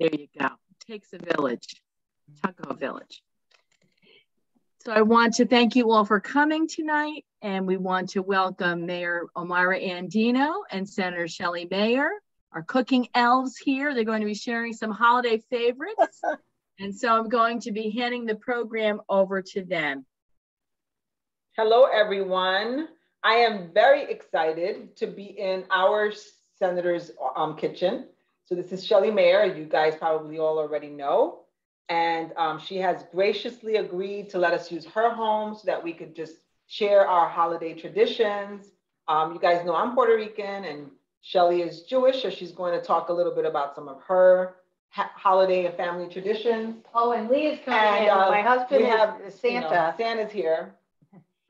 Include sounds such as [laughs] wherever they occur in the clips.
There you go. Takes a village, Tuckahoe Village. So I want to thank you all for coming tonight, and we want to welcome Mayor Omayra Andino and Senator Shelley Mayer, our cooking elves here. They're going to be sharing some holiday favorites. [laughs] and so I'm going to be handing the program over to them. Hello, everyone. I am very excited to be in our senator's um, kitchen. So this is Shelley Mayer, you guys probably all already know. And um, she has graciously agreed to let us use her home so that we could just share our holiday traditions. Um, you guys know I'm Puerto Rican and Shelley is Jewish, so she's going to talk a little bit about some of her holiday and family traditions. Oh, and Lee is coming and, in. Uh, My husband is have, Santa. You know, Santa's here.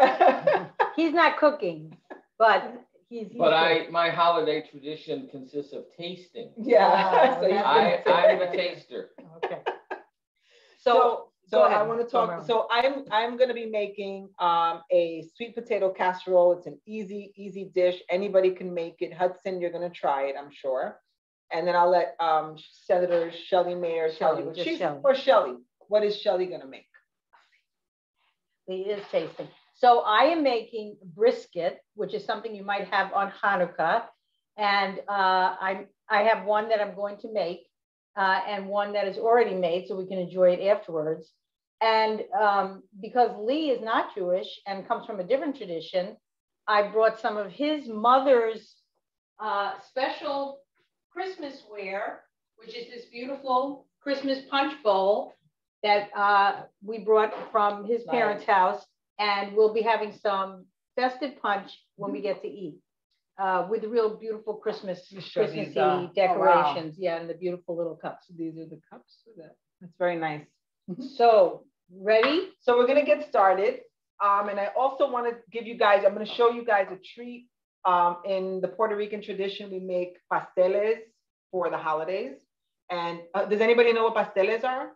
[laughs] [laughs] he's not cooking, but he's. But I, my holiday tradition consists of tasting. [laughs] Yeah. so I, I'm a taster. Okay. [laughs] So, so, I want to talk. So I'm I'm going to be making um, a sweet potato casserole. It's an easy easy dish. Anybody can make it. Hudson, you're going to try it, I'm sure. And then I'll let um, Senator Shelley Mayer tell you what she's Shelley. or Shelley, What is Shelley going to make? He is tasting. So I am making brisket, which is something you might have on Hanukkah. And uh, I, I have one that I'm going to make uh, and one that is already made so we can enjoy it afterwards. And um, because Lee is not Jewish and comes from a different tradition, I brought some of his mother's uh, special Christmas ware, which is this beautiful Christmas punch bowl that uh, we brought from his parents' house and we'll be having some festive punch when we get to eat. Uh, with real beautiful Christmas, Christmassy uh, decorations. Oh, wow. Yeah, and the beautiful little cups. These are the cups. That, that's very nice. Mm-hmm. so, ready? So we're gonna get started. Um, and I also want to give you guys, I'm gonna show you guys a treat. Um, in the Puerto Rican tradition, we make pasteles for the holidays. And uh, does anybody know what pasteles are?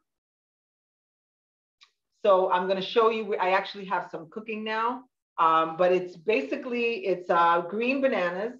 So I'm going to show you, I actually have some cooking now, um, but it's basically, it's uh, green bananas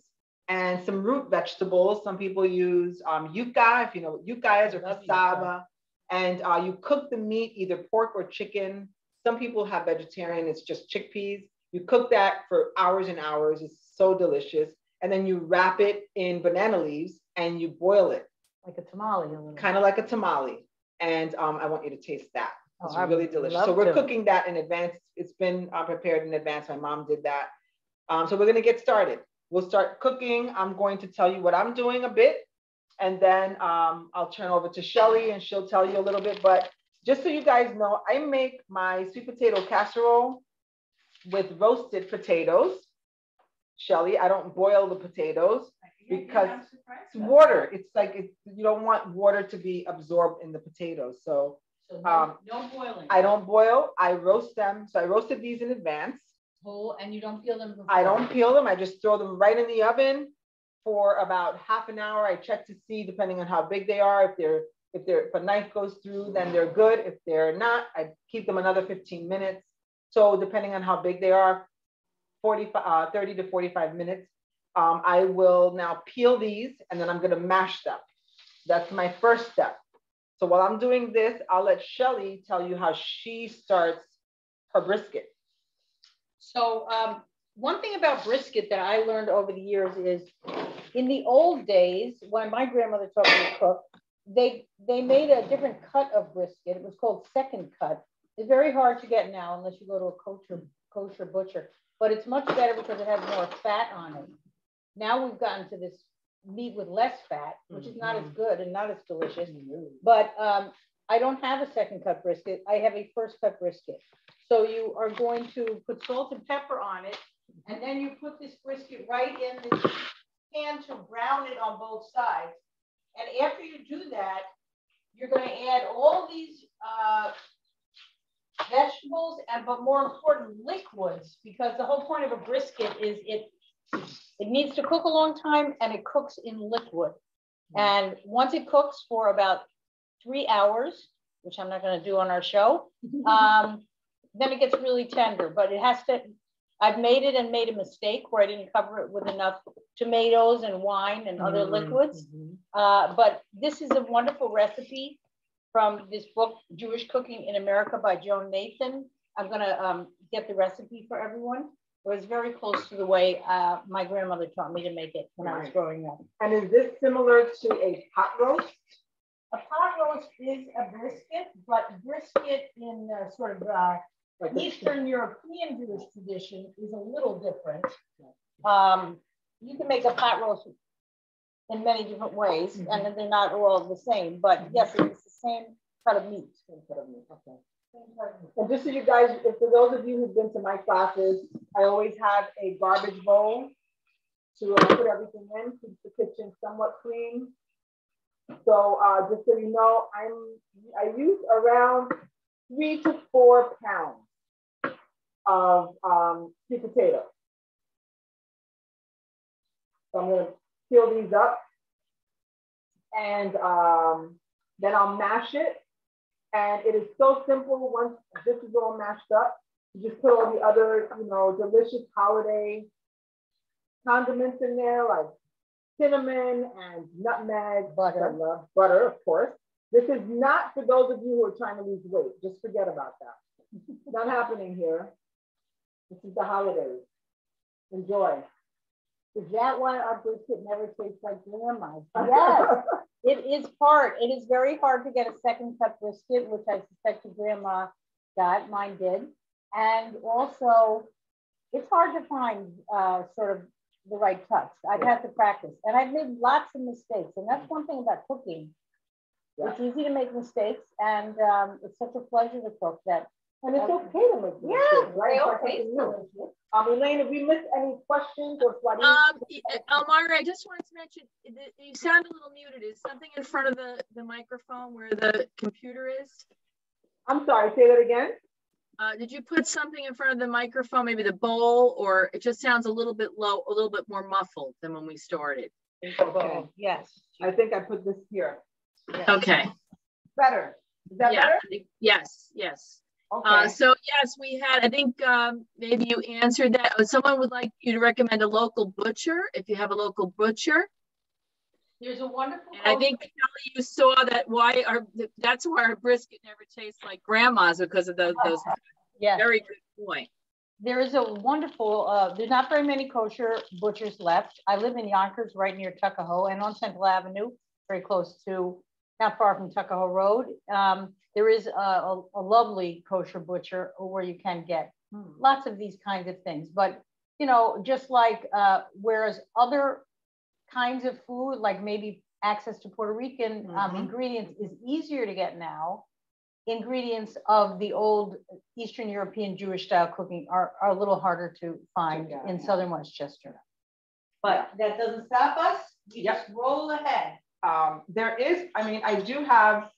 and some root vegetables. Some people use um, yuca, if you know what yuca is, or cassava. And uh, you cook the meat, either pork or chicken. Some people have vegetarian, it's just chickpeas. You cook that for hours and hours. It's so delicious. And then you wrap it in banana leaves and you boil it. Like a tamale. Kind of like a tamale. And um, I want you to taste that. It's oh, really delicious. So we're to. cooking that in advance. It's been uh, prepared in advance. My mom did that. Um, so we're gonna get started. We'll start cooking. I'm going to tell you what I'm doing a bit, and then um, I'll turn over to Shelley and she'll tell you a little bit. But just so you guys know, I make my sweet potato casserole with roasted potatoes. Shelley, I don't boil the potatoes because it's water. It's like it, you don't want water to be absorbed in the potatoes. So so no, um, no boiling. I don't boil. I roast them. So I roasted these in advance. Whole, and you don't peel them before. I don't peel them. I just throw them right in the oven for about half an hour. I check to see, depending on how big they are, if they're if they're if a knife goes through, then they're good. If they're not, I keep them another 15 minutes. So depending on how big they are, 40, uh, 30 to 45 minutes. Um, I will now peel these and then I'm gonna mash them. That's my first step. So while I'm doing this, I'll let Shelley tell you how she starts her brisket. So um, one thing about brisket that I learned over the years is in the old days, when my grandmother taught me to cook, they, they made a different cut of brisket. It was called second cut. It's very hard to get now unless you go to a kosher, kosher butcher, but it's much better because it has more fat on it. Now we've gotten to this meat with less fat, which is not as mm-hmm. good and not as delicious. But um, I don't have a second cut brisket. I have a first cut brisket. So you are going to put salt and pepper on it, and then you put this brisket right in the pan to brown it on both sides. And after you do that, you're going to add all these uh, vegetables and, but more important, liquids, because the whole point of a brisket is it it needs to cook a long time and it cooks in liquid. Mm. And once it cooks for about three hours, which I'm not going to do on our show, [laughs] um, then it gets really tender. But it has to, I've made it and made a mistake where I didn't cover it with enough tomatoes and wine and other mm-hmm. liquids. Mm-hmm. Uh, but this is a wonderful recipe from this book, Jewish Cooking in America by Joan Nathan. I'm gonna um, get the recipe for everyone. It was very close to the way uh, my grandmother taught me to make it when. I was growing up. And is this similar to a pot roast? A pot roast is a brisket, but brisket in sort of uh, like Eastern European Jewish tradition is a little different. Um, you can make a pot roast in many different ways, mm -hmm. and they're not all the same. But yes, it's the same cut of meat. Same cut of meat. Okay. And just so you guys, if for those of you who've been to my classes, I always have a garbage bowl to uh, put everything in, to keep the kitchen somewhat clean. So uh, just so you know, I'm I use around three to four pounds of um, sweet potato. So I'm gonna peel these up and um, then I'll mash it. And it is so simple once this is all mashed up. You just put all the other, you know, delicious holiday condiments in there like cinnamon and nutmeg, butter, uh, butter, of course. This is not for those of you who are trying to lose weight. Just forget about that. not happening here. This is the holidays. Enjoy. Is that why our brisket never tastes like grandma's? [laughs] Yes, it is part. It is very hard to get a second cut brisket, which I suspect your grandma got. Mine did. And also, it's hard to find uh, sort of the right touch. I've had to practice, and I've made lots of mistakes. And that's one thing about cooking. Yeah. It's easy to make mistakes, and um, it's such a pleasure to cook that and it's okay to make mistakes, yeah, right? Okay. Um, Elaine, if we missed any questions or flooding? Um, Elmira, I just wanted to mention, you sound a little muted. Is something in front of the, the microphone where the computer is? I'm sorry, say that again. Uh, did you put something in front of the microphone, maybe the bowl, or it just sounds a little bit low, a little bit more muffled than when we started? Okay. Yes. I think I put this here. Yes. Okay. Better. Is that yeah. better? Yes, yes. Uh, okay. Uh, so yes, we had, I think um, maybe you answered that. Uh, someone would like you to recommend a local butcher, if you have a local butcher. There's a wonderful. And I think Kelly, you saw that why our that's why our brisket never tastes like grandma's because of those. those yeah. Very good point. There is a wonderful. Uh, there's not very many kosher butchers left. I live in Yonkers, right near Tuckahoe, and on Central Avenue, very close to, not far from Tuckahoe Road. Um, there is a, a, a lovely kosher butcher where you can get hmm. lots of these kinds of things. But, you know, just like uh, whereas other kinds of food, like maybe access to Puerto Rican um, mm-hmm. ingredients is easier to get now, ingredients of the old Eastern European Jewish style cooking are, are a little harder to find yeah, in yeah. Southern Westchester. But that doesn't stop us. We yep. just roll ahead. Um, there is, I mean, I do have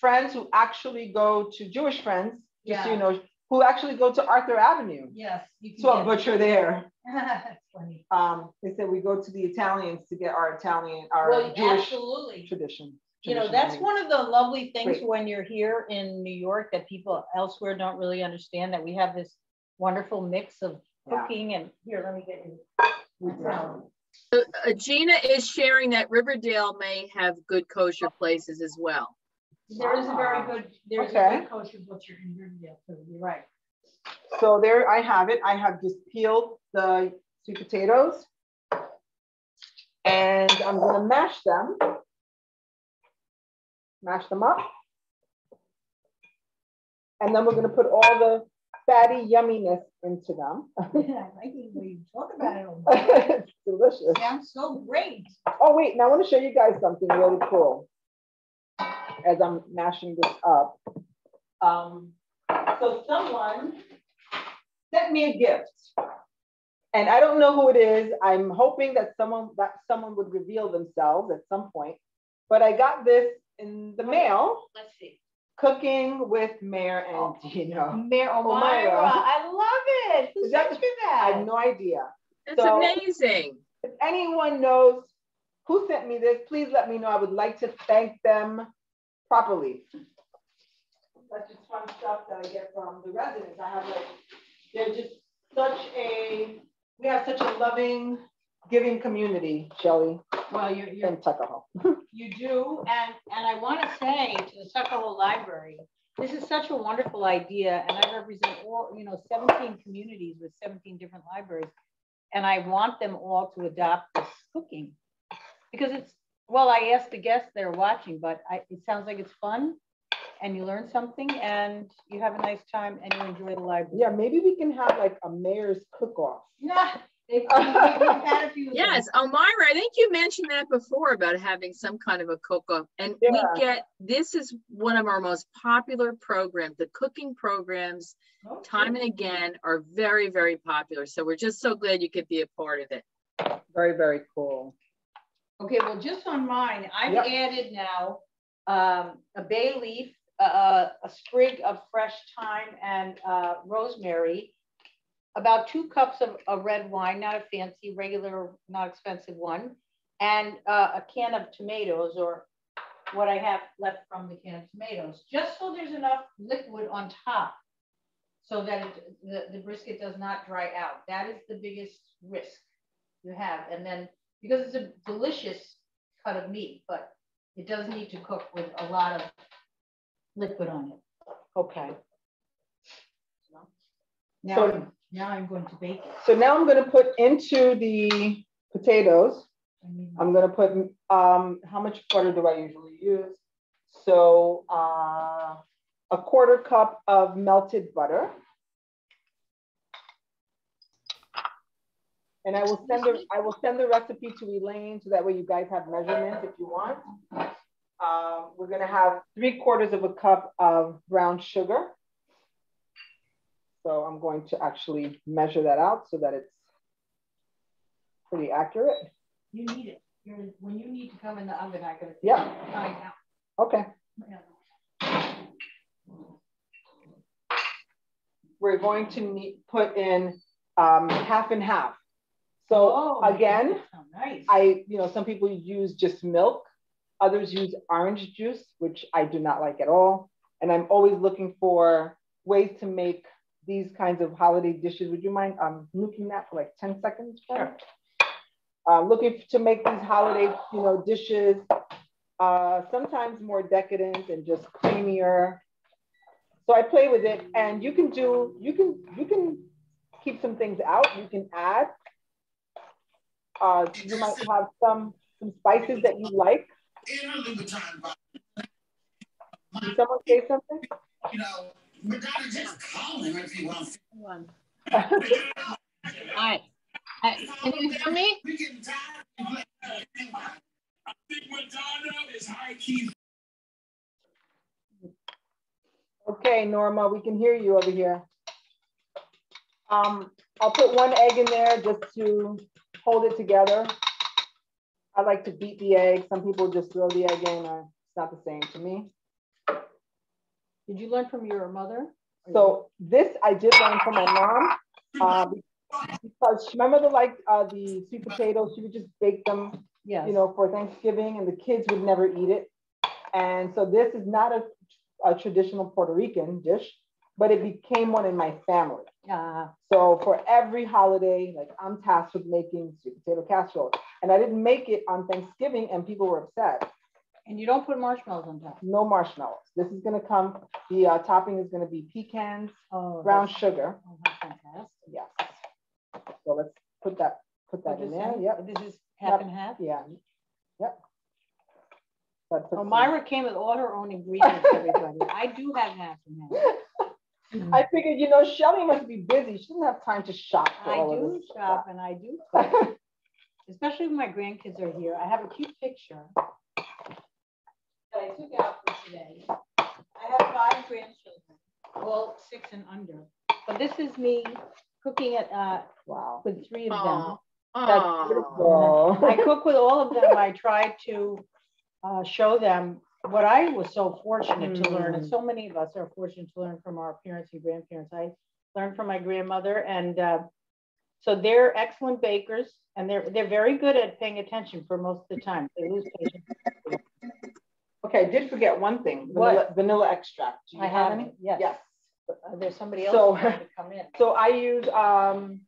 friends who actually go to Jewish friends, just yeah. so you know, who actually go to Arthur Avenue. Yes. to a butcher there. [laughs] Funny. Um, they said we go to the Italians to get our Italian, our well, Jewish absolutely. tradition. You know, that's one of the lovely things Great. when you're here in New York that people elsewhere don't really understand that we have this wonderful mix of cooking yeah. and here, let me get you. Uh, Gina is sharing that Riverdale may have good kosher places as well. There is a very good, there's okay. a good kosher butcher in Riverdale so you're right. So there I have it. I have just peeled the sweet potatoes and I'm gonna mash them. Mash them up. And then we're gonna put all the fatty yumminess into them. [laughs] yeah, I like it when you talk about it. [laughs] it's delicious. Sounds so great. Oh wait, now I wanna show you guys something really cool as I'm mashing this up. Um, so someone sent me a gift. And I don't know who it is. I'm hoping that someone that someone would reveal themselves at some point. But I got this in the mail. Let's see. Cooking with Mayor and oh, Dino. Mayor oh Omayra. I love it. Who Is sent that, you that? I have no idea. It's so, amazing. If anyone knows who sent me this, please let me know. I would like to thank them properly. That's just fun stuff that I get from the residents. I have like, they're just such a, we have such a loving giving community, Shelley. Well, you're, you're in Tuckahoe. [laughs] you do, and and I want to say to the Tuckahoe Library, this is such a wonderful idea, and I represent all you know 17 communities with 17 different libraries, and I want them all to adopt this cooking because it's well. I asked the guests they're watching, but I, it sounds like it's fun and you learn something and you have a nice time and you enjoy the library. Yeah, maybe we can have like a mayor's cook-off. [laughs] Yeah. [laughs] yes, Elmira, I think you mentioned that before about having some kind of a cook-off. And yeah. we get, this is one of our most popular programs. The cooking programs, okay. time and again, are very, very popular. So we're just so glad you could be a part of it. Very, very cool. Okay, well, just on mine, I've yep. added now um, a bay leaf, uh, a sprig of fresh thyme and uh, rosemary, about two cups of, of, red wine, not a fancy, regular, not expensive one, and uh, a can of tomatoes or what I have left from the can of tomatoes, just so there's enough liquid on top so that it, the, the brisket does not dry out. That is the biggest risk you have. And then because it's a delicious cut of meat, but it does need to cook with a lot of liquid on it. Okay. Now, so, now I'm going to bake it. So now I'm going to put into the potatoes. I'm going to put, um, how much butter do I usually use? So uh, a quarter cup of melted butter. And I will send the I will send the recipe to Elaine so that way you guys have measurements if you want. Um, we're gonna have three quarters of a cup of brown sugar. So I'm going to actually measure that out so that it's pretty accurate. You need it. You're, when you need to come in the oven, I gotta yeah. find out. Okay. Yeah. We're going to need, put in um, half and half. So oh, again, nice. I, you know, some people use just milk, others use orange juice, which I do not like at all. And I'm always looking for ways to make these kinds of holiday dishes. Would you mind um, looking that for like 10 seconds? Sure. Uh, looking to make these holiday, you know, dishes, uh, sometimes more decadent and just creamier. So I play with it and you can do, you can, you can keep some things out, you can add, uh, you might have some some spices that you like. Did someone say something? You know, we gotta just call him if [laughs] you want. One. Hi. Can you hear me? Okay, Norma, we can hear you over here. Um, I'll put one egg in there just to hold it together. I like to beat the egg. Some people just throw the egg in. Uh, it's not the same to me. Did you learn from your mother? So this I did learn from my mom uh, because my mother liked uh, the sweet potatoes. She would just bake them, yes. you know, for Thanksgiving, and the kids would never eat it. And so this is not a, a traditional Puerto Rican dish but it became one in my family. Uh, so for every holiday, like I'm tasked with making sweet potato casserole, and I didn't make it on Thanksgiving, and people were upset. And you don't put marshmallows on top. No marshmallows. This is going to come. The uh, topping is going to be pecans, oh, brown sugar. Oh, fantastic. Yes. So let's put that put that in there. Yep. This is half yep. and half. Yeah. Yep. Myra came with all her own ingredients, [laughs] everybody. I do have half and half. [laughs] I figured, you know, Shelley must be busy. She doesn't have time to shop. I do shop stuff. and I do [laughs] cook. Especially when my grandkids are here. I have a cute picture I took out for today. I have five grandchildren, all six and under. But this is me cooking it uh, wow. with three of them. That's beautiful. [laughs] I cook with all of them. I try to uh, show them what I was so fortunate mm. to learn, and mm. so many of us are fortunate to learn from our parents and grandparents. I learned from my grandmother, and uh, so they're excellent bakers, and they're they're very good at paying attention for most of the time. They lose patience. Okay, I did forget one thing. Vanilla, what? vanilla extract. Do you I have, have any? Yes. Yes. Uh, there's somebody else so, to come in. [laughs] So I use um,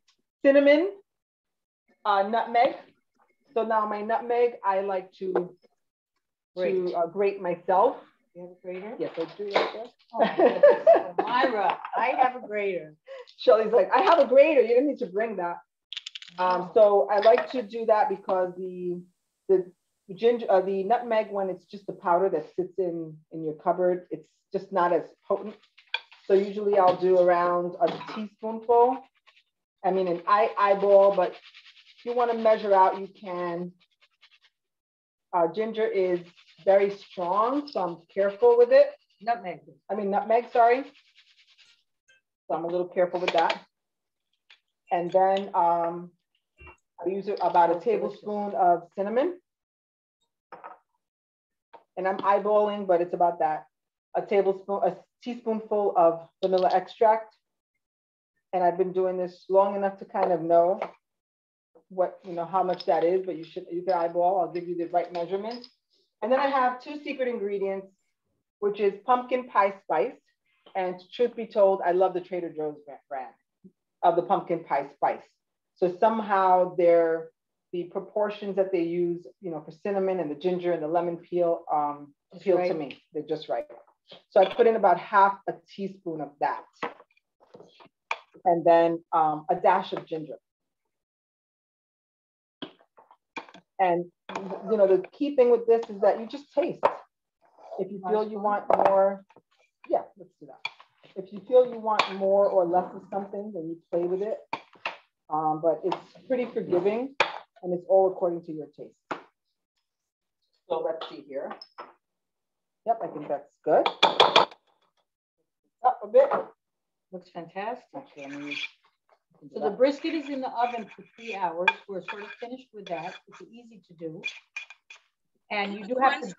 cinnamon, uh, nutmeg, So now my nutmeg, I like to, to uh, grate myself. You have a grater? Yes, I do. Right oh, [laughs] Myra, I have a grater. Shelley's like, I have a grater. You didn't need to bring that. Um, so I like to do that because the the ginger, uh, the nutmeg, when it's just the powder that sits in in your cupboard, it's just not as potent. So usually I'll do around a teaspoonful. I mean, an eye eyeball, but if you want to measure out, you can. Uh, ginger is very strong, so I'm careful with it. Nutmeg. I mean, nutmeg, sorry. So I'm a little careful with that. And then um, I use about a tablespoon of cinnamon. And I'm eyeballing, but it's about that. A tablespoon, a teaspoonful of vanilla extract. And I've been doing this long enough to kind of know what, you know, how much that is, but you should, you can eyeball, I'll give you the right measurement. And then I have two secret ingredients, which is pumpkin pie spice. And truth be told, I love the Trader Joe's brand of the pumpkin pie spice. So somehow they're the proportions that they use, you know, for cinnamon and the ginger and the lemon peel um, appeal right. to me. They're just right. So I put in about half a teaspoon of that. And then um, a dash of ginger. And you know, the key thing with this is that you just taste. If you feel you want more, yeah, let's do that. If you feel you want more or less of something, then you play with it. Um, but it's pretty forgiving and it's all according to your taste. So let's see here. Yep, I think that's good. Up a bit. Looks fantastic. So the brisket is in the oven for three hours. We're sort of finished with that. It's easy to do. And you do have to.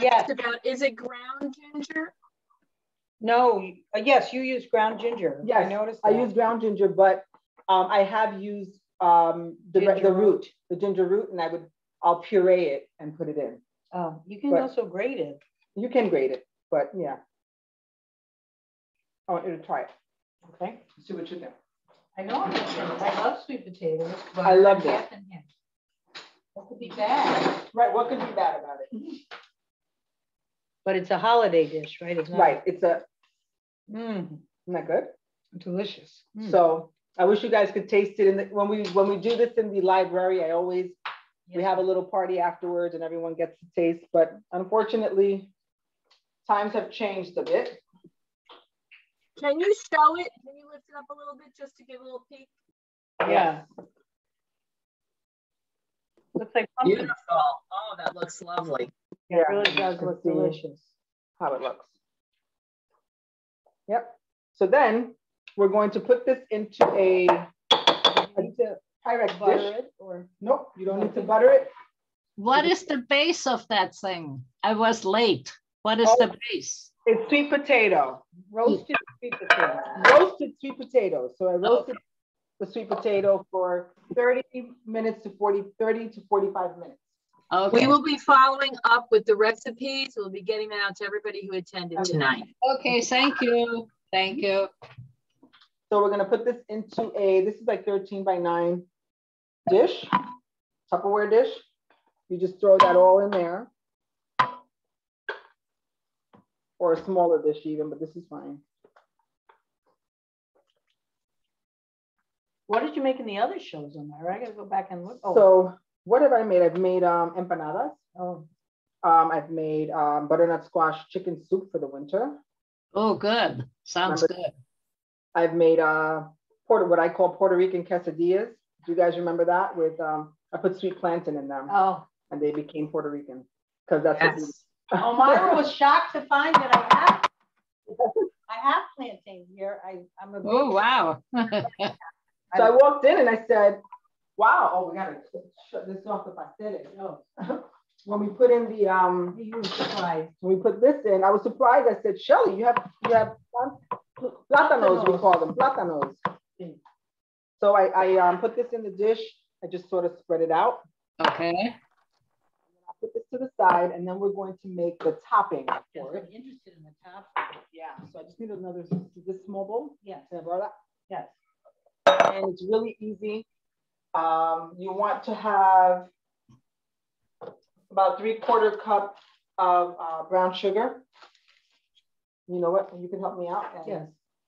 Yes. About, is it ground ginger? No, uh, yes, you use ground ginger. Yes, I noticed. That. I use ground ginger, but um, I have used um, the, the root, the ginger root, and I would I'll puree it and put it in. Oh, you can but also grate it. You can grate it, but yeah. I want you to try it. Okay. See what you think. I know I love sweet potatoes. But I love it. What could be bad? Right. What could be bad about it? [laughs] But it's a holiday dish, right? It's not right. It's a. Mm. Isn't that good? Delicious. Mm. So I wish you guys could taste it. And when we when we do this in the library, I always yes. we have a little party afterwards, and everyone gets to taste. But unfortunately, times have changed a bit. Can you show it? Can you lift it up a little bit just to give a little peek? Yeah. Looks like pumpkin. Beautiful. Oh, that looks lovely. Yeah, it really does look delicious. How it looks. Yep. So then we're going to put this into a, into Pyrex butter dish. it or nope, you don't need to butter it. What is the base of that thing? I was late. What is oh, the base? It's sweet potato, roasted sweet potato, roasted sweet potato. So I roasted okay. the sweet potato for 30 minutes to 40, 30 to 45 minutes. Okay. We will be following up with the recipes. We'll be getting that out to everybody who attended okay. tonight. Okay, thank you. Thank you. So we're gonna put this into a, this is like 13 by nine dish, Tupperware dish. You just throw that all in there. Or a smaller dish even, but this is fine. What did you make in the other shows on there? I gotta go back and look. Oh. So what have I made? I've made um, empanadas. Oh. Um, I've made um, butternut squash chicken soup for the winter. Oh, good. Sounds Remember, good. I've made uh, Puerto, what I call Puerto Rican quesadillas. Do you guys remember that? With um, I put sweet plantain in them. Oh. And they became Puerto Rican because that's yes. [laughs] what. Omayra was shocked to find that I have. I have plantain here. I, I'm a. Oh wow. [laughs] so I walked in and I said, "Wow! Oh, we gotta shut this off if I said it." No. [laughs] when we put in the um, you were surprised. When we put this in, I was surprised. I said, "Shelley, you have you have Plátanos, we call them, plátanos. So I, I um, put this in the dish. I just sort of spread it out. Okay. I'll put this to the side, and then we're going to make the topping for it. I'm interested in the top. Yeah, so I just need another, this small bowl? Yes. Can I borrow that? Yes. And it's really easy. Um, you want to have about three quarter cup of uh, brown sugar. You know what? You can help me out. Yes.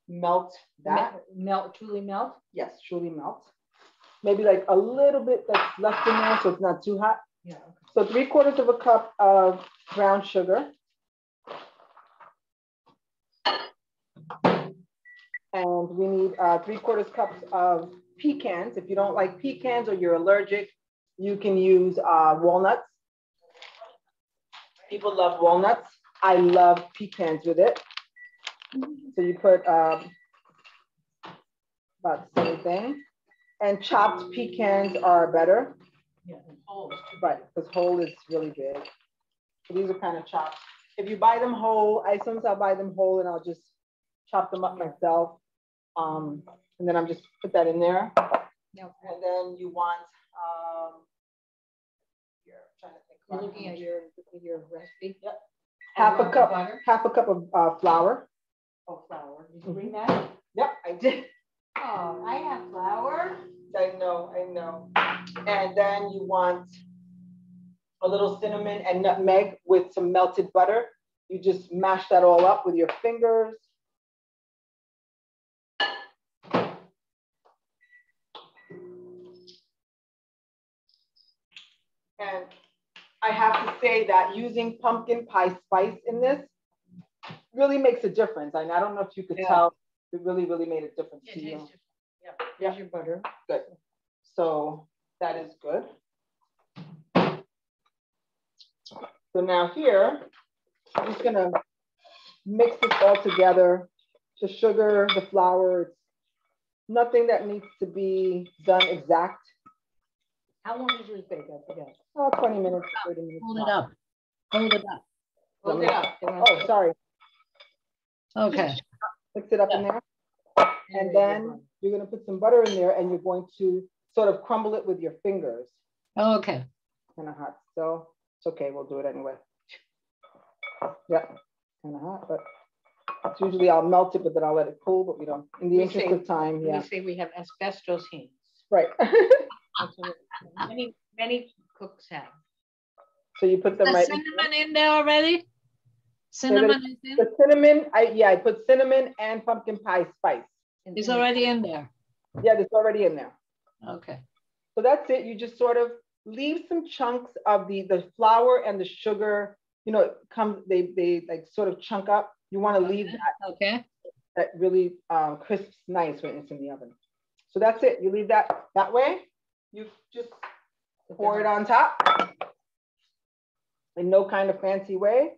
Melt that. Melt, truly melt? Yes, truly melt. Maybe like a little bit that's left in there so it's not too hot. Yeah. Okay. So three quarters of a cup of brown sugar. And we need uh, three quarters cups of pecans. If you don't like pecans or you're allergic, you can use uh, walnuts. People love walnuts. I love pecans with it. So you put um, about the same thing. And chopped pecans are better. Yeah, whole. Right, because whole is really big. So these are kind of chopped. If you buy them whole, I sometimes I'll buy them whole and I'll just chop them up myself. Um, and then I'm just put that in there. And then you want, um, here, I'm trying to think. You're looking at your, your recipe? Yep. Half a cup, Butter? half a cup of uh, flour. Oh, flour. Did you mm-hmm. bring that? Yep, I did. Oh, I have flour. I know, I know. And then you want a little cinnamon and nutmeg with some melted butter. You just mash that all up with your fingers. And I have to say that using pumpkin pie spice in this really makes a difference. And I don't know if you could Yeah. tell, it really, really made a difference to you. Yeah, here's your butter. Good. So that is good. So now here, I'm just gonna mix this all together. The sugar, the flour, it's nothing that needs to be done exact. How long does yours bake? I forget. Oh, 20 minutes, 30 minutes. Hold it up. Hold it up. Hold it up. Oh, sorry. Okay. Mix it up in there. And then you're gonna put some butter in there and you're going to sort of crumble it with your fingers. Okay. Kind of hot still. It's okay, we'll do it anyway. Yeah, kind of hot, but it's usually I'll melt it, but then I'll let it cool, but we don't, in the We interest say- of time, yeah. We say we have asbestos hands. right. [laughs] Many, many cooks have. So you put them The right, cinnamon in there already? Cinnamon is in? the cinnamon, I, yeah, I put cinnamon and pumpkin pie spice. It's already in there. Yeah, it's already in there. Okay. So that's it. You just sort of leave some chunks of the, the flour and the sugar, you know, come they, they like sort of chunk up. You want to leave that Okay. that really um, crisps nice when it's in the oven. So that's it. You leave that that way. You just pour it on top in no kind of fancy way.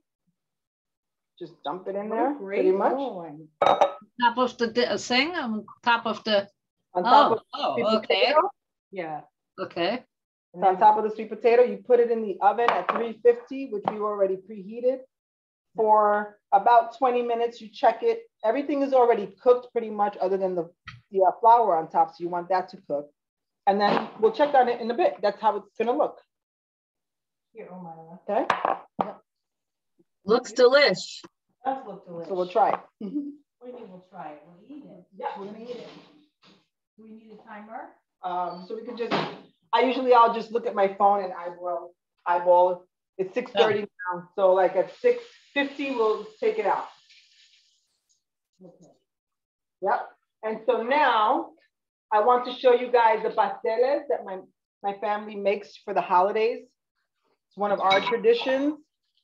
Just dump it in there, pretty much. going. Top of the thing, on top of the, On top oh, of the oh, okay, potato. Yeah. okay. So on top of the sweet potato, you put it in the oven at 350, which we already preheated for about 20 minutes. You check it. Everything is already cooked pretty much other than the, the uh, flour on top. So you want that to cook. And then we'll check on it in a bit. That's how it's gonna look, Here, oh my, okay? Looks delish. does look delicious. So we'll try it. What do you mean we'll try it? We'll eat it. Yeah, we're gonna eat it. Do we need a timer? Um, so we can just, I usually I'll just look at my phone and eyeball, eyeball. It's six thirty now, so like at six fifty, we'll take it out. Okay. Yep. And so now I want to show you guys the pasteles that my, my family makes for the holidays. It's one of our traditions.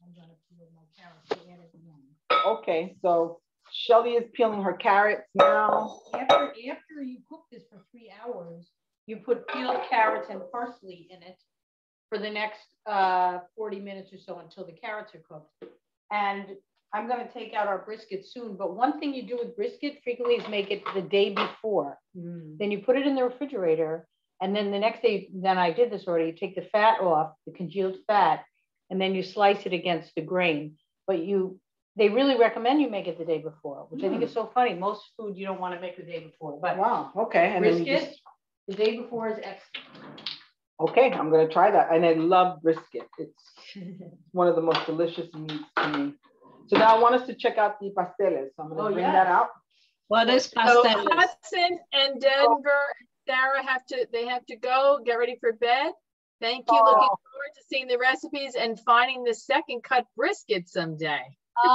I'm gonna peel my carrots to add it in. Okay, so Shelley is peeling her carrots now. After, after you cook this for three hours, you put peeled carrots and parsley in it for the next uh, 40 minutes or so until the carrots are cooked. And I'm gonna take out our brisket soon, but one thing you do with brisket frequently is make it the day before. Then you put it in the refrigerator, and then the next day, then I did this already, you take the fat off, the congealed fat, and then you slice it against the grain. But you, they really recommend you make it the day before, which I think hmm. is so funny. Most food you don't want to make the day before, but Wow, okay. And then brisket, just, the day before is excellent. okay, I'm gonna try that. And I love brisket. It's [laughs] one of the most delicious meats to me. So now I want us to check out the pasteles. So I'm Oh, gonna bring yes. that out. What is So pastel? Hudson and Denver Sarah have to, they have to go, get ready for bed. Thank you. Oh. Looking Oh. forward to seeing the recipes and finding the second cut brisket someday.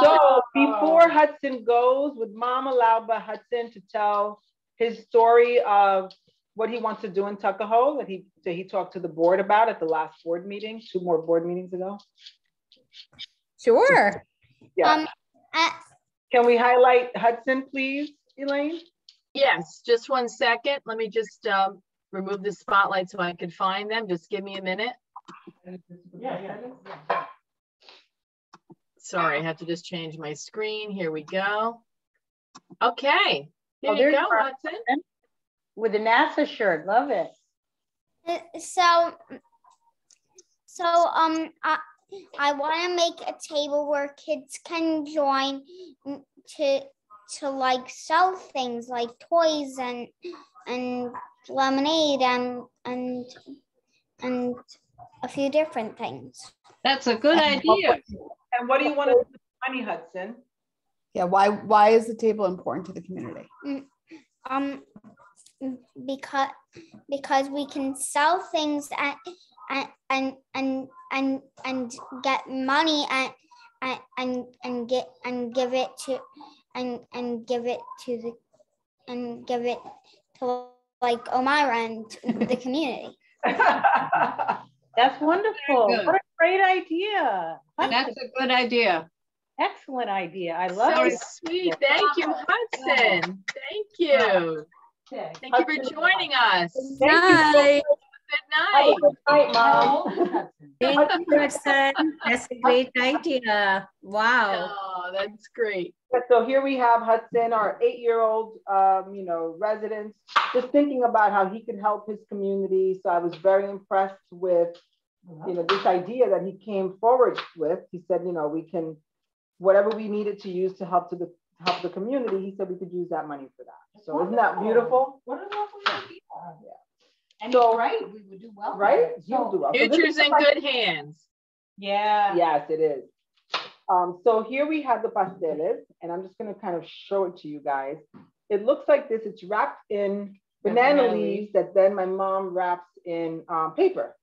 So Oh. before Hudson goes, would Mom allow but Hudson to tell his story of what he wants to do in Tuckahoe that he that he talked to the board about at the last board meeting, two more board meetings ago? Sure. Yeah. Um, I, Can we highlight Hudson, please, Elaine? Yes, just one second. Let me just um, remove the spotlight so I can find them. Just give me a minute. Sorry, I have to just change my screen. Here we go. Okay, here Oh, you there go, are. Hudson. With a NASA shirt, love it. uh, so, so, um, I, I want to make a table where kids can join to, to like sell things like toys and, and lemonade and, and, and a few different things. That's a good idea. And what do you want to do with money, Hudson? Yeah, why why is the table important to the community? Um, because because we can sell things and and and and and, and get money and and and and get and give it to and and give it to the and give it to like Omira and the [laughs] community. That's wonderful. What a great idea. That's a good idea. Excellent idea. I love it. So it. sweet. Thank you, Hudson. Thank you. Thank you for joining us. Thank you so Good night. good night, Mom. Thank you, Hudson. That's a great idea. Wow. Oh, that's great. So here we have Hudson, our eight-year-old, um, you know, resident, just thinking about how he could help his community. So I was very impressed with, you know, this idea that he came forward with. He said, you know, we can, whatever we needed to use to help to the help the community, he said we could use that money for that. So isn't that beautiful? What a lovely idea. And So- he's right, we would do well. Right? it. He'll do well. Future's is in like- good hands. Yeah. Yes, it is. Um, so here we have the pasteles, and I'm just gonna kind of show it to you guys. It looks like this, it's wrapped in banana Banana leaves that then my mom wraps in um, paper,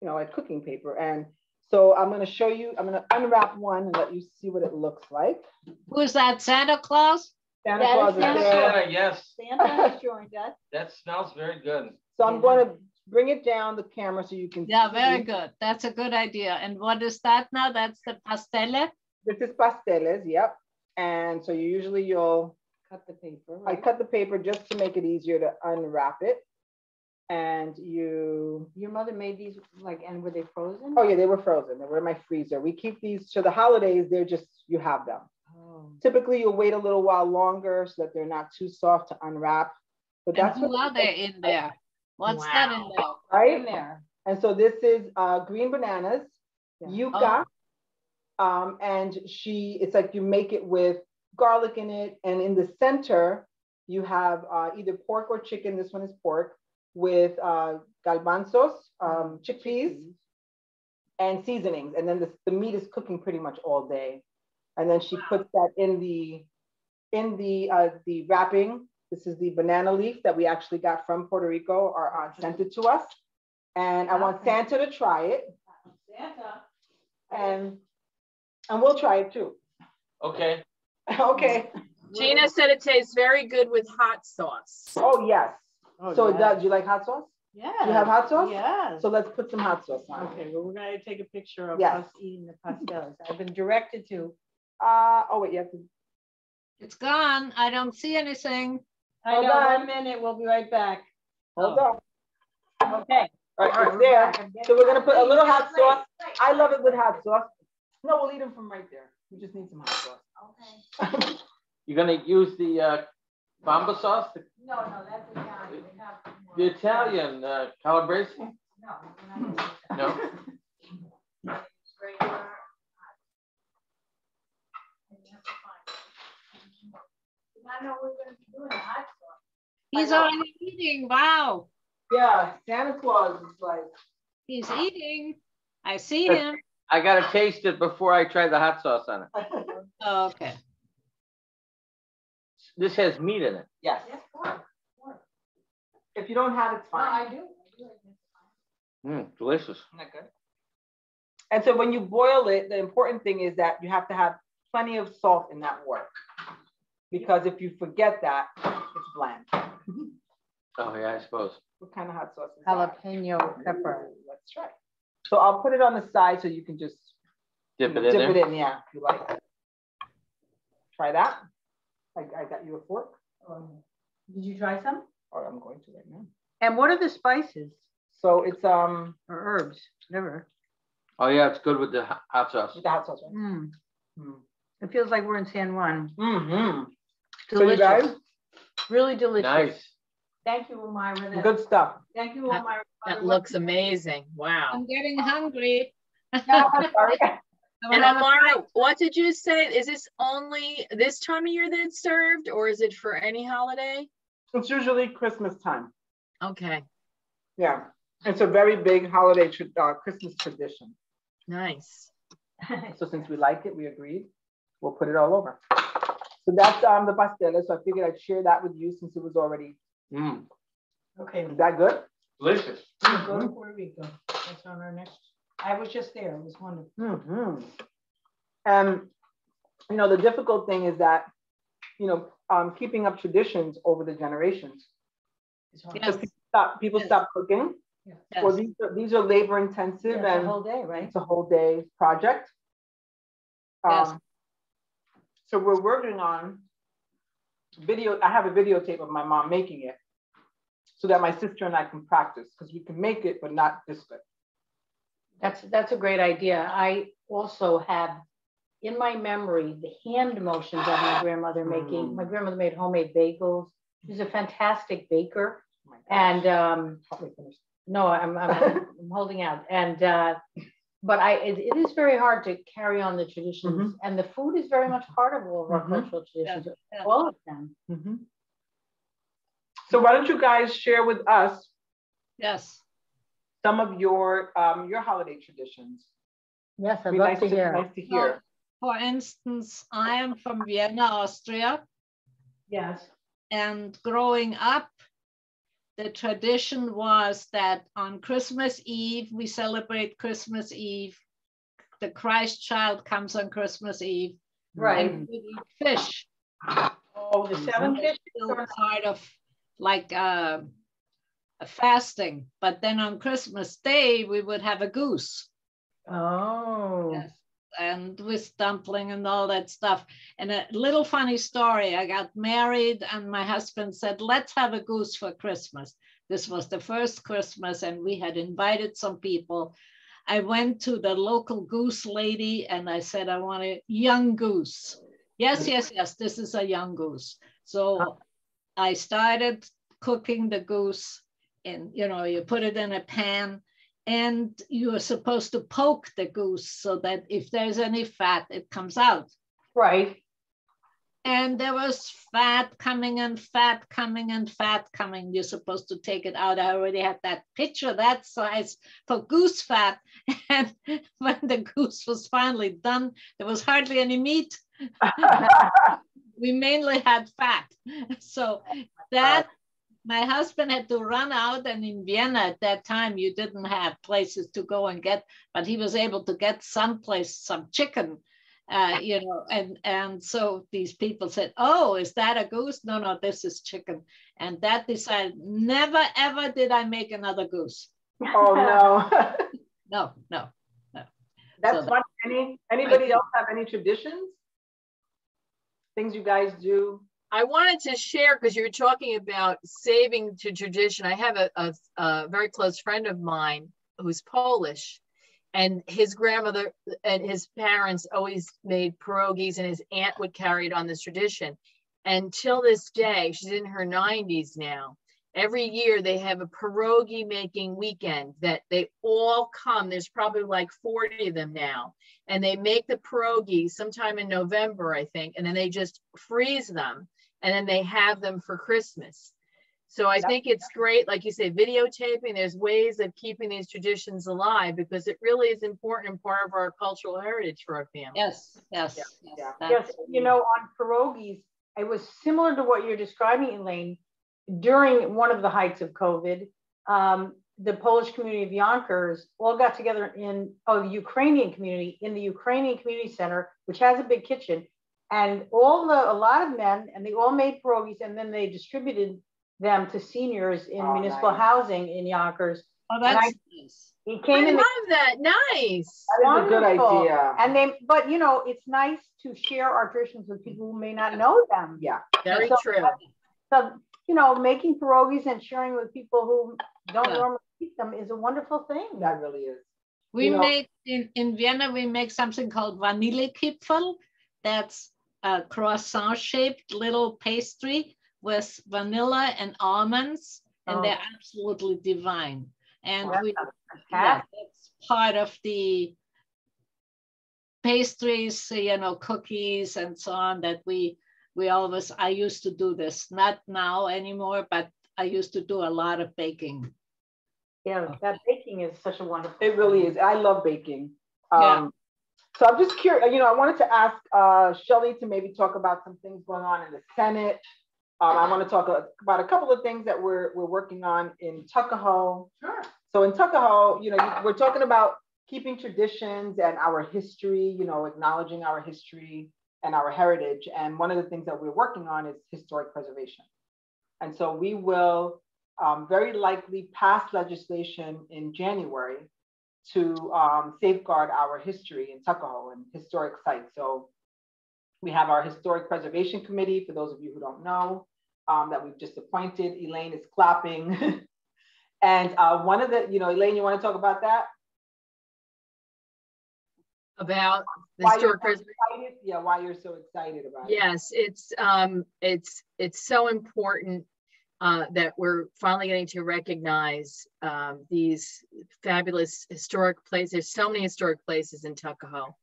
you know, like cooking paper. And so I'm gonna show you, I'm gonna unwrap one and let you see what it looks like. Who's that, Santa Claus? Santa That is Claus is Santa there. Santa, yes, Santa has [laughs] joined us. that smells very good. So I'm gonna bring it down the camera so you can. Yeah, very good. That's a good idea. And what is that now? That's the pastele? This is pasteles, yep. And so you usually you'll Cut the paper, I cut the paper just to make it easier to unwrap it. And you, Your mother made these, like, and were they frozen? oh yeah, they were frozen. They were in my freezer. We keep these to the holidays. They're just, you have them. Oh. Typically, you'll wait a little while longer so that they're not too soft to unwrap. But And that's who what, are they in there? What's that in there? right? In there. And so this is uh, green bananas, Yeah. yuca. Um, and she, it's like you make it with garlic in it. And in the center, you have uh, either pork or chicken. This one is pork with uh, garbanzos, um, chickpeas, and seasonings. And then the, the meat is cooking pretty much all day. And then she puts that in the in the uh, the wrapping. This is the banana leaf that we actually got from Puerto Rico. Our aunt sent it to us. And I want Santa to try it. Santa. And and we'll try it too. Okay, [laughs] okay. Gina said it tastes very good with hot sauce. Oh yes. So it does. You like hot sauce? Yeah. You have hot sauce? Yes. So let's put some hot sauce on. Okay, well, we're gonna take a picture of Yes. us eating the pastels. I've been directed to. Uh oh wait, you have to It's gone. I don't see anything. I Hold know, on. one minute, we'll be right back. hold Oh. on. Okay. All right, it's there. So we're gonna put a little hot sauce. I love it with hot sauce. No, we'll eat them from right there. We just need some hot sauce. Okay. [laughs] you're gonna use the uh, bamba sauce, No, no, that's Italian. We have the Italian uh, calabrese? No? No? know we're gonna be doing hot sauce. [laughs] He's know. already eating. Wow. Yeah, Santa Claus is like, He's eating. I see him. I gotta taste it before I try the hot sauce on it. [laughs] Oh, okay. This has meat in it. yes. Yes, pork, pork. If you don't have it, it's fine. No, I do. Mm, delicious. Isn't that good? And so when you boil it, the important thing is that you have to have plenty of salt in that water. Because if you forget that, it's bland. [laughs] Oh, yeah, I suppose. What kind of hot sauce is Jalapeno pepper. Let's try. So I'll put it on the side so you can just Dip it know, in dip there. it in, yeah, if you like. Try that. I, I got you a fork. Did you try some? Or I'm going to right now. And what are the spices So it's um or herbs, whatever? Oh, yeah, it's good with the ho- hot sauce. with the hot sauce, right? Mm. Mm. It feels like we're in San Juan. Mm-hmm. So you Delicious. guys, Really delicious. Nice. Thank you, Omayra. That- good stuff. Thank you, Omayra. That looks amazing. Wow. I'm getting hungry. [laughs] No, I'm Sorry. And Omayra, what did you say? Is this only this time of year that it's served or is it for any holiday? It's usually Christmas time. Okay, Yeah. It's a very big holiday tra- uh, Christmas tradition. nice. So since we like it, we agreed, we'll put it all over. So that's um the pasteles. So I figured I'd share that with you since it was already, Mm, Okay, is that good? delicious. go to Puerto Rico. That's on our next. I was just there. It was wonderful. hmm And, you know, the difficult thing is that, you know, um, keeping up traditions over the generations. It's. Yes. People stop, people Yes. stop cooking. Or Yes. these are, these are labor intensive Yeah, it's a and whole day, right? it's a whole day project. Yes. Um, So we're working on video, I have a videotape of my mom making it so that my sister and I can practice because we can make it, but not this good. That's, that's a great idea. I also have in my memory, the hand motions of my grandmother making, Mm. my grandmother made homemade bagels. She's a fantastic baker. Oh. And um, Help me finish. no, I'm, I'm, I'm holding out. And, uh, but I, it, it is very hard to carry on the traditions and the food is very much part of all of our Mhm. cultural traditions, yeah. all of them. Mhm. So why don't you guys share with us Yes. Some of your um, your holiday traditions? Yes, I'd love nice to hear. Nice to hear. For instance, I am from Vienna, Austria, Yes. and growing up, the tradition was that on Christmas Eve, we celebrate Christmas Eve. The Christ child comes on Christmas Eve. Right. And we eat fish. Oh, the seven fish. Still part of like uh, a fasting. But then on Christmas Day, we would have a goose. Oh. Yes. and with dumpling and all that stuff. And a little funny story I got married, and my husband said, Let's have a goose for Christmas. This was the first Christmas, and we had invited some people. I went to the local goose lady and I said, I want a young goose. Yes, yes, yes, this is a young goose. So uh. I started cooking the goose, and you know, you put it in a pan and you are supposed to poke the goose so that if there's any fat, it comes out. Right. And there was fat coming and fat coming and fat coming. You're supposed to take it out. I already had that picture that size for goose fat. [laughs] And when the goose was finally done, there was hardly any meat. [laughs] we mainly had fat. So that my husband had to run out and in vienna at that time you didn't have places to go and get but he was able to get someplace some chicken uh, you know and and so these people said oh is that a goose no no this is chicken and that decided never ever did i make another goose [laughs] Oh no. [laughs] no no no That's So- fun. Any anybody else have any traditions? Things you guys do? I wanted to share because you were talking about saving to tradition. I have a, a, a very close friend of mine who's Polish, and his grandmother and his parents always made pierogies, and his aunt would carry it on this tradition. And till this day, she's in her 90s now. Every year they have a pierogi making weekend that they all come. There's probably like 40 of them now. And they make the pierogies sometime in November, I think, and then they just freeze them and then they have them for Christmas. So I think it's great, like you say, videotaping. There's ways of keeping these traditions alive because it really is important and part of our cultural heritage for our family. yes yes Yeah, yes, yeah. Yes, you know, on pierogies, it was similar to what you're describing, Elaine. during one of the heights of COVID, um, the Polish community of Yonkers all got together in oh the Ukrainian community in the Ukrainian community center, which has a big kitchen, and all the a lot of men and they all made pierogies and then they distributed them to seniors in oh, municipal nice. housing in Yonkers. Oh, that's I, nice. He came I in. love the, that. Nice. That is a good idea. And they, but you know, it's nice to share our traditions with people who may not know them. Yeah, very so, true. Uh, so you know, making pierogies and sharing with people who don't yeah. normally eat them is a wonderful thing. That really is. We you make in, in Vienna, we make something called Vanillekipferl. That's a croissant shaped little pastry with vanilla and almonds, and oh. they're absolutely divine. And we, yeah, that's part of the pastries, you know, cookies and so on that we we always I used to do this, not now anymore, but I used to do a lot of baking. Yeah, that baking is such a wonderful. It really is. I love baking. Um, yeah. So I'm just curious. You know, I wanted to ask uh, Shelley to maybe talk about some things going on in the Senate. Um, I want to talk about a couple of things that we're we're working on in Tuckahoe. Sure. So in Tuckahoe, you know, we're talking about keeping traditions and our history. You know, acknowledging our history and our heritage. And one of the things that we're working on is historic preservation. And so we will um, very likely pass legislation in January to um, safeguard our history in Tuckahoe and historic sites. So we have our Historic Preservation Committee, for those of you who don't know, um, that we've just appointed. Elaine is clapping. [laughs] and uh, one of the, you know, Elaine, you want to talk about that? About the historic preservation? Yeah, why you're so excited about it. Yes, it's um, it's it's so important uh, that we're finally getting to recognize um, these fabulous historic places. There's so many historic places in Tuckahoe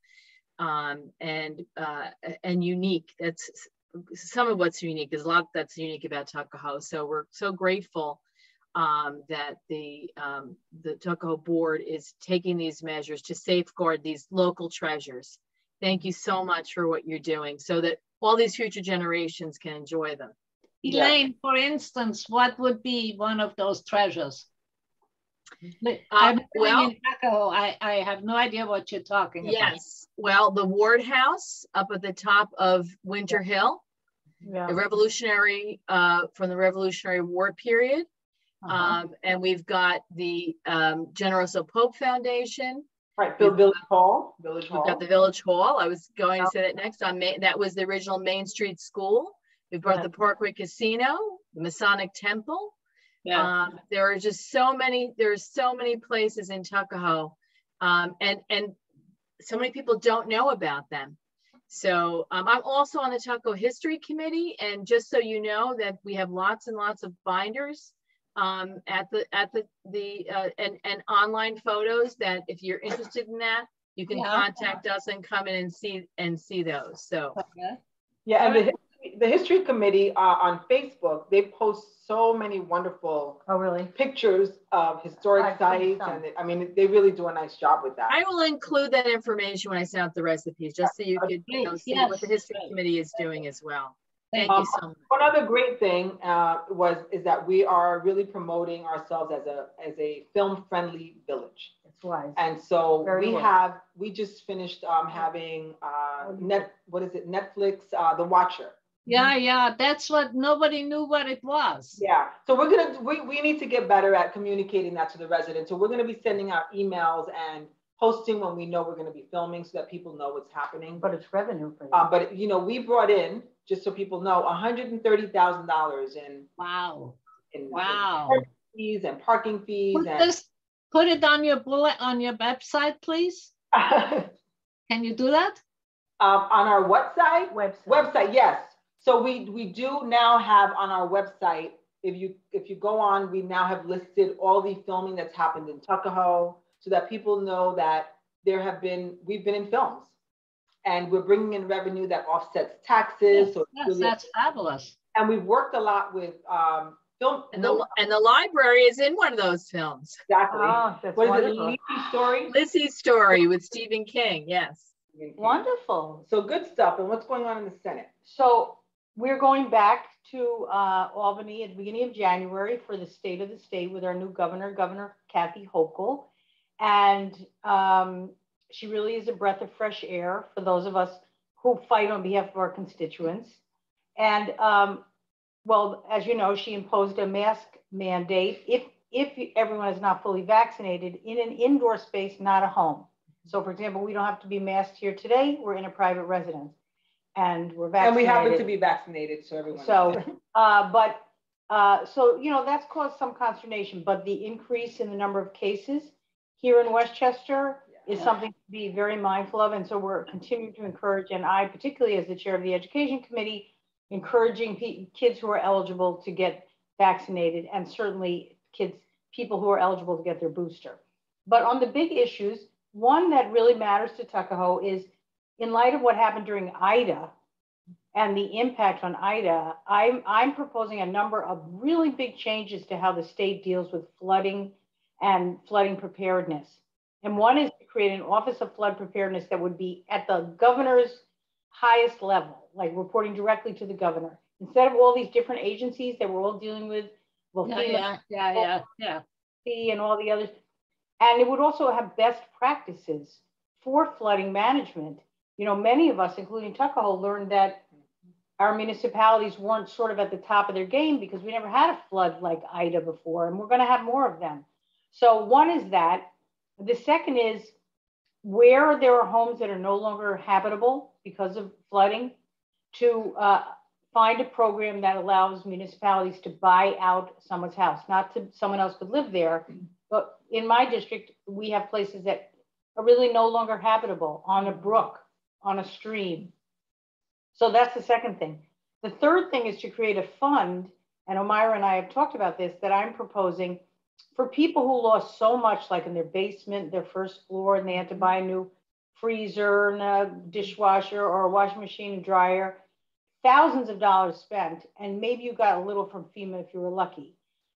um, and uh, and unique. That's some of what's unique. There's a lot that's unique about Tuckahoe. So we're so grateful um, that the um, the Tuckahoe board is taking these measures to safeguard these local treasures. Thank you so much for what you're doing, so that all these future generations can enjoy them. Elaine, yeah. for instance, what would be one of those treasures? Um, I'm well, in Tuckahoe. I, I have no idea what you're talking yes. about. Yes. Well, the Ward House up at the top of Winter Hill, yeah. the Revolutionary, uh, from the Revolutionary War period. Uh-huh. Um, and we've got the um, Generoso Pope Foundation. Right, Bill Village Hall. Village Hall. We've got the Village Hall. I was going to say that next on May, that was the original Main Street School. We brought yeah. the Parkway Casino, the Masonic Temple. Yeah. Um, there are just so many, there's so many places in Tuckahoe. Um, and, and so many people don't know about them. So um, I'm also on the Tuckahoe History Committee. And just so you know that we have lots and lots of binders um, at the, at the, the uh, and, and online photos that if you're interested in that, you can yeah. contact us and come in and see and see those. So okay. yeah, and the the history committee uh, on Facebook, they post so many wonderful oh really pictures of historic I've sites, and they, I mean they really do a nice job with that. I will include that information when I send out the recipes, just so you could you know, see yes. what the history committee is doing as well. Thank um, you so much. One other great thing uh, was is that we are really promoting ourselves as a as a film friendly village. That's wise. And so Very we well. have we just finished um, having uh, net what is it Netflix uh, The Watcher yeah, yeah, that's what nobody knew what it was. Yeah, so we're gonna we, we need to get better at communicating that to the residents. So we're gonna be sending out emails and posting when we know we're gonna be filming so that people know what's happening. But it's revenue for you. Um, but you know, we brought in just so people know, one hundred and thirty thousand dollars in wow, in, wow in fees and parking fees. Put and, this, put it on your bullet on your website, please. [laughs] Can you do that? Um, on our what site? Website. Website, yes. So we, we do now have on our website, if you if you go on, we now have listed all the filming that's happened in Tuckahoe so that people know that there have been, we've been in films and we're bringing in revenue that offsets taxes. Yes, so yes really, that's fabulous. And we've worked a lot with um, film. And the, and the library is in one of those films. Exactly. Oh, that's what wonderful. is it, Lisey's Story? Lisey's Story with Stephen King, yes. Wonderful. So good stuff. And what's going on in the Senate? So we're going back to uh, Albany at the beginning of January for the State of the State with our new governor, Governor Kathy Hochul. And um, she really is a breath of fresh air for those of us who fight on behalf of our constituents. And um, well, as you know, she imposed a mask mandate if if everyone is not fully vaccinated in an indoor space, not a home. So, for example, we don't have to be masked here today. We're in a private residence, and we're vaccinated. And we happen to be vaccinated, so everyone. So, [laughs] uh, but uh, so you know that's caused some consternation. But the increase in the number of cases here in Westchester is something to be very mindful of, and so we're continuing to encourage. And I, particularly as the chair of the education committee, encouraging kids who are eligible to get vaccinated, and certainly kids, people who are eligible to get their booster. But on the big issues, one that really matters to Tuckahoe is in light of what happened during Ida and the impact on Ida, I'm, I'm proposing a number of really big changes to how the state deals with flooding and flooding preparedness. And one is to create an Office of Flood Preparedness that would be at the governor's highest level, like reporting directly to the governor. Instead of all these different agencies that we're all dealing with, well, yeah, yeah, yeah, yeah, yeah, and all the others, and it would also have best practices for flooding management. You know, many of us, including Tuckahoe, learned that our municipalities weren't sort of at the top of their game because we never had a flood like Ida before, and we're going to have more of them. So, one is that. The second is where there are homes that are no longer habitable because of flooding, to uh, find a program that allows municipalities to buy out someone's house, not to someone else could live there, but in my district, we have places that are really no longer habitable on a brook, on a stream. So that's the second thing. The third thing is to create a fund, and Omayra and I have talked about this, that I'm proposing for people who lost so much, like in their basement, their first floor, and they had to buy a new freezer and a dishwasher or a washing machine and dryer, thousands of dollars spent, and maybe you got a little from FEMA if you were lucky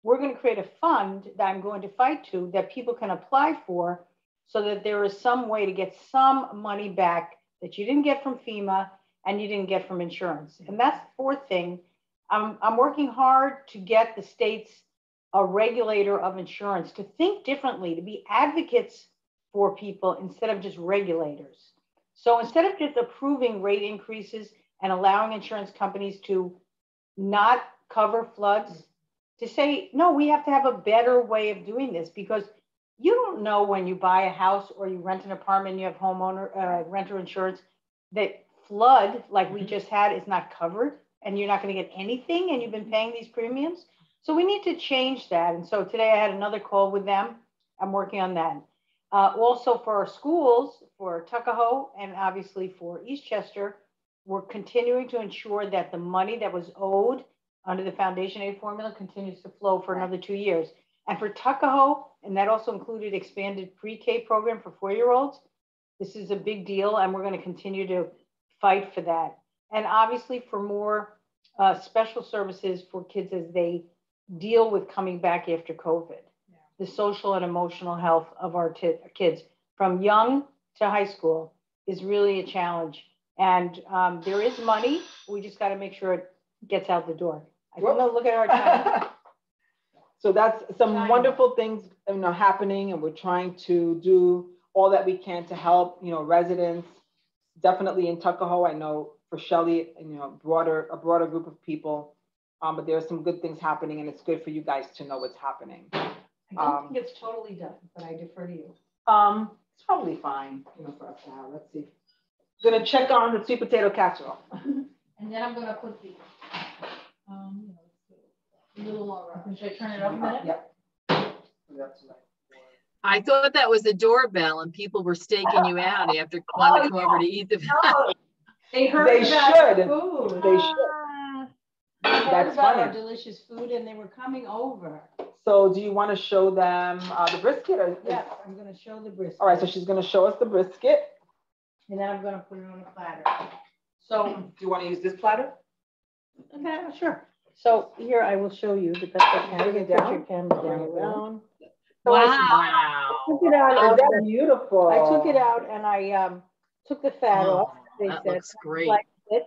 we're going to create a fund that I'm going to fight to that people can apply for so that there is some way to get some money back that you didn't get from FEMA and you didn't get from insurance. And that's the fourth thing. I'm, I'm working hard to get the states a regulator of insurance to think differently, to be advocates for people instead of just regulators. So instead of just approving rate increases and allowing insurance companies to not cover floods, to say, no, we have to have a better way of doing this because you don't know when you buy a house or you rent an apartment, you have homeowner uh, renter insurance that flood like we mm-hmm. just had is not covered and you're not going to get anything and you've been paying these premiums. So we need to change that. And so today I had another call with them. I'm working on that. Uh, also for our schools, for Tuckahoe and obviously for Eastchester, we're continuing to ensure that the money that was owed under the foundation aid formula continues to flow for another two years. And for Tuckahoe, and that also included expanded pre-K program for four-year-olds, this is a big deal and we're gonna continue to fight for that. And obviously for more uh, special services for kids as they deal with coming back after COVID. Yeah. The social and emotional health of our kids from young to high school is really a challenge. And um, there is money, we just gotta make sure it gets out the door. I don't know, look at our time. [laughs] so that's some wonderful things you know happening, and we're trying to do all that we can to help you know residents. Definitely in Tuckahoe, I know for Shelley, you know, broader a broader group of people. Um, but there are some good things happening, and it's good for you guys to know what's happening. I don't um, think it's totally done, but I defer to you. Um, it's probably fine, you know, for us now. Let's see. I'm gonna check on the sweet potato casserole. [laughs] and then I'm gonna put the um, a little longer. Should I turn it up a minute? Yep. I thought that was a doorbell and people were staking you out after wanting to come over to eat the [laughs] food. They heard they about should. food. They should. Ah. They heard That's about funny. our delicious food and they were coming over. So do you want to show them uh, the brisket? Or yes, I'm going to show the brisket. All right, so she's going to show us the brisket. And then I'm going to put it on a platter. So do you want to use this platter? Okay, sure. So here I will show you the best I can. Bring it down. Your camera down. down. So wow. I, took it out. Oh, that's beautiful. I took it out and I um, took the fat oh, off. They that said, looks great. Like it.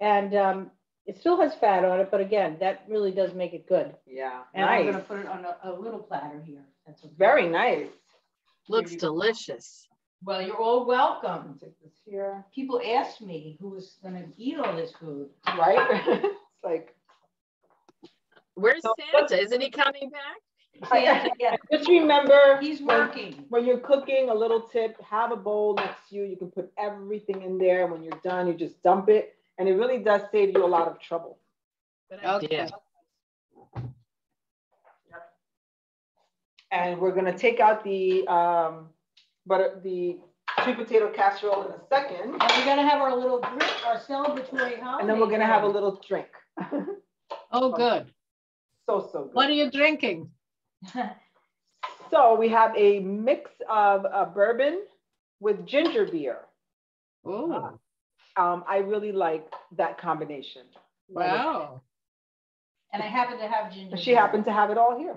And um, It still has fat on it, but again, that really does make it good. Yeah, And I'm gonna put it on a, a little platter here. That's okay. Very nice. Looks delicious. Well, you're all welcome. Take this here, People asked me who was gonna eat all this food. right? [laughs] It's like, Where's So- Santa? Isn't he coming back? I- Yeah, just remember. He's when- working. When you're cooking, a little tip, have a bowl next to you. You can put everything in there. When you're done, you just dump it. And it really does save you a lot of trouble. Okay. idea. And we're gonna take out the, um, butter, the sweet potato casserole in a second. And we're gonna have our little drink, our celebratory holiday. And then we're gonna have a little drink. Oh, good. So, so good. What are you drinking? [laughs] So we have a mix of uh, bourbon with ginger beer. Oh, Um, I really like that combination. wow. And I happen to have ginger. She happened to have it all here.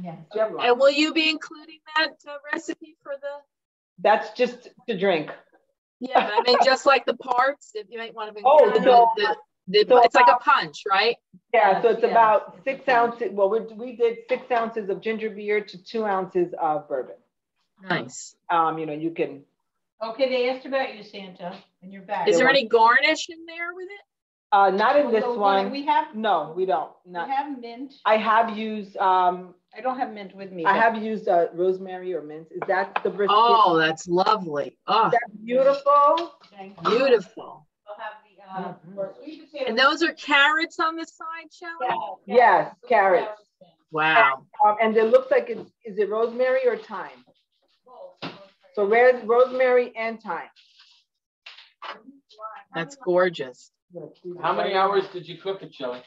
Yes. She have it all. And will you be including that uh, recipe for the? That's just to drink. Yeah, I mean, just like the parts, if you might want to. [laughs] Oh, include so- the, the, so it's like a punch, right? Yeah, so it's Yes, about six ounces, well, we, we did six ounces of ginger beer to two ounces of bourbon. Nice. Um, you know, you can, Okay, they asked about you, Santa, and you're back. Is there want- any garnish in there with it? uh, not in this Although, one. We have, No, we don't, we have mint. I have used, um, I don't have mint with me. I have used, uh, rosemary or mint. Is that the brisket? Oh, that's lovely. Oh, That's beautiful. Thank you. beautiful. We'll have the, for sweet potato. And those are carrots on the side, Shelley? Yeah, Yes, carrots. Wow. Um, and it looks like it's, is it rosemary or thyme? Both. So res- rosemary and thyme. That's gorgeous. How many hours did you cook it, Shelley?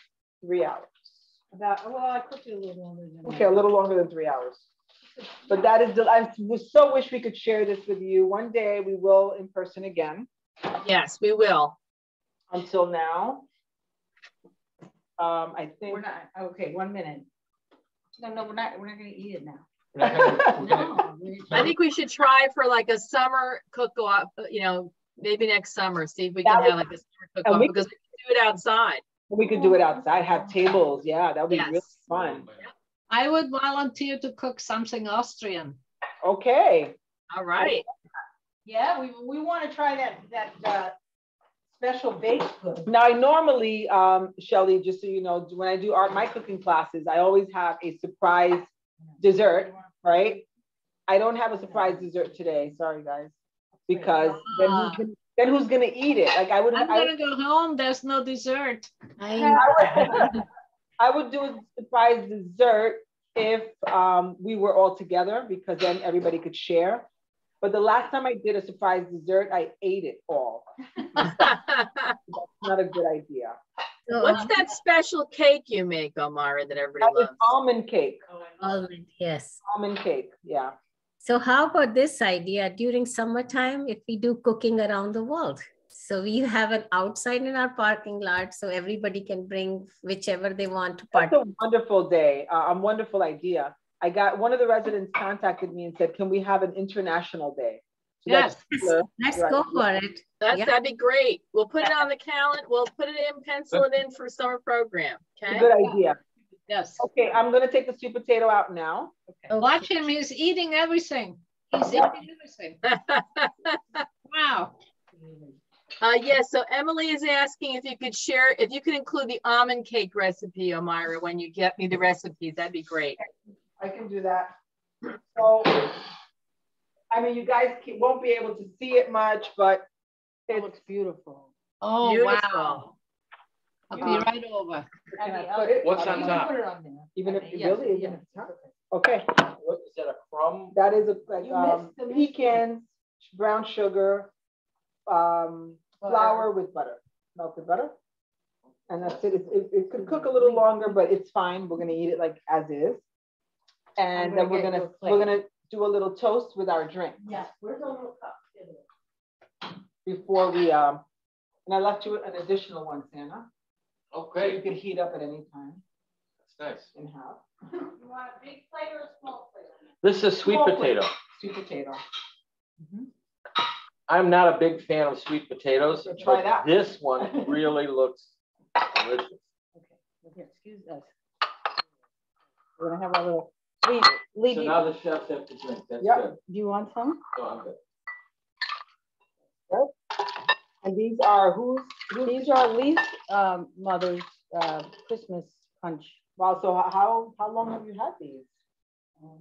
Three hours. About, well, I cooked it a little longer than that. Okay, a little longer than three hours. But that is, del- I w- so wish we could share this with you. One day we will in person again. Yes, we will. Until now. Um, I think. We're not, okay, one minute. No, no, we're not, we're not gonna eat it now. We're not gonna- we're gonna- [laughs] No. I think we should try for like a summer cook-off, uh, you know, maybe next summer, see if we can That would- have like a summer cook-off we- because we can do it outside. We could do it outside, have tables. Yeah, that would be really fun. I would volunteer to cook something Austrian. Okay. All right. Yeah, we, we wanna try that, that, uh, special baked good. Now, I normally, um, Shelley, just so you know, when I do art, my cooking classes, I always have a surprise dessert, right? I don't have a surprise dessert today. Sorry, guys. Because then who's gonna, then who's gonna eat it? Like I would, I'm gonna go home. There's no dessert. I [laughs] I would, [laughs] I would do a surprise dessert if um, we were all together because then everybody could share. But the last time I did a surprise dessert, I ate it all. [laughs] That's Not a good idea. What's that special cake you make, Omayra, that everybody That loves? almond cake. Almond, yes. Almond cake, yeah. So how about this idea during summertime if we do cooking around the world? So we have an outside in our parking lot so everybody can bring whichever they want to That's party. a wonderful day, uh, a wonderful idea. I got one of the residents contacted me and said, "Can we have an international day?" So Yes. Let's right. go for it. That's, Yeah. that'd be great. We'll put it on the calendar. We'll put it in, pencil it in for summer program. Okay. good idea. Yes. Okay, I'm gonna take the sweet potato out now. Okay. Watch him. He's eating everything. He's eating everything. [laughs] Wow. Uh, yes, so Emily is asking if you could share, if you could include the almond cake recipe, Omayra, when you get me the recipes, that'd be great. I can do that. So, I mean, you guys ca- won't be able to see it much, but It looks beautiful. Oh, Beautiful. wow. I'll be right over. Can I put it- What's on top? On even if, Okay, yes, really, even yes. if it's not. Okay, What, is that a crumb? that is a, like, You um, the pecans, brown sugar, um, flour with butter, melted butter. And that's it. It, it, it could cook a little longer, but it's fine. We're gonna eat it like as is. And then we're gonna, we're gonna do a little toast with our drink Yes, where's the little cup? before we, um, and I left you an additional one, Santa. Okay. So you Okay, could heat up at any time that's nice. and have. You want a big plate or a small plate? This is sweet Small plate. potato. Sweet potato. I'm not a big fan of sweet potatoes, So try but that. this one [laughs] really looks Delicious. Okay, here, excuse us. We're gonna have our little, leave, leave. So you- now the chefs have to drink. That's Yep. good. Do you want some? No, I'm good. Yep. And these are who's, who's These are Lee's um, mother's uh, Christmas punch, wow, so how, how long have you had these? um,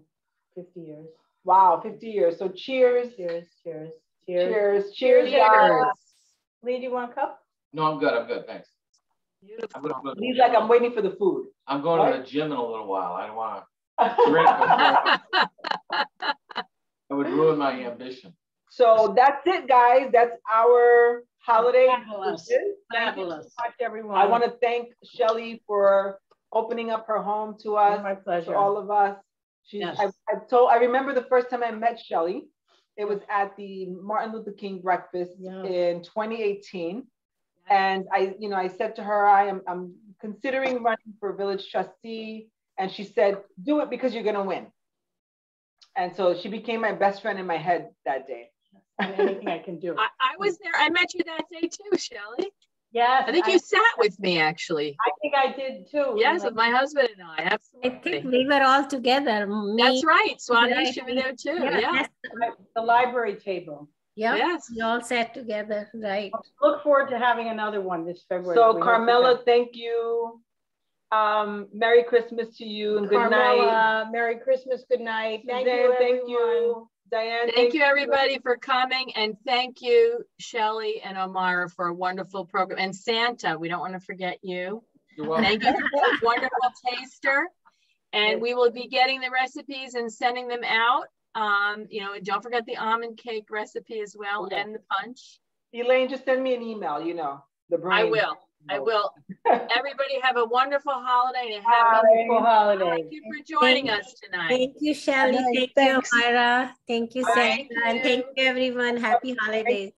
50 years. Wow, 50 years. So cheers. Cheers, cheers, cheers. Cheers. Cheers. Cheers. Lee, do you want a cup? No, I'm good. I'm good. Thanks. I'm, go He's like. I'm waiting for the food. I'm going to the gym in a little while. I don't want to drink before. It [laughs] would ruin my ambition. So that's it, guys. That's our holiday. Fabulous. dishes. Thank you so much, everyone. I want to thank Shelley for opening up her home to us, My to pleasure. all of us. She's, Yes. I, I told, I remember the first time I met Shelley. It was at the Martin Luther King breakfast Yeah. in 2018. And I, you know, I said to her, I am, I'm considering running for village trustee. And she said, do it because you're gonna win. And so she became my best friend in my head that day. Anything I can do. [laughs] I, I was there. I met you that day too, Shelley. Yes. I think you sat with me actually. I think I did too. Yes, with my husband and I. Absolutely. I think we were all together. Me, That's right. Swadesh, Right. you were there too. Yeah, Yeah. yes, The library table. yeah, Yes. we all sat together, right? Look forward to having another one this February. So We hope to Carmela, thank you. Um, Merry Christmas to you and good night. Carmela, Merry Christmas, good night. Thank Suzanne, you, thank you. Diane. Thank you, everybody, for coming. And thank you, Shelley and Omayra, for a wonderful program. And Santa, we don't want to forget you. You're welcome. Thank you for that wonderful taster. And we will be getting the recipes and sending them out. Um, you know, and don't forget the almond cake recipe as well Yeah. and the punch. Elaine, just send me an email, you know, the brain. I will. I will. Everybody have a wonderful holiday and a happy. Wonderful holiday. Thank you for joining us tonight. Thank you, Shelley. Thank Thanks. you, Myra. Thank you, Thank Sandra. And thank you, everyone. Happy holidays.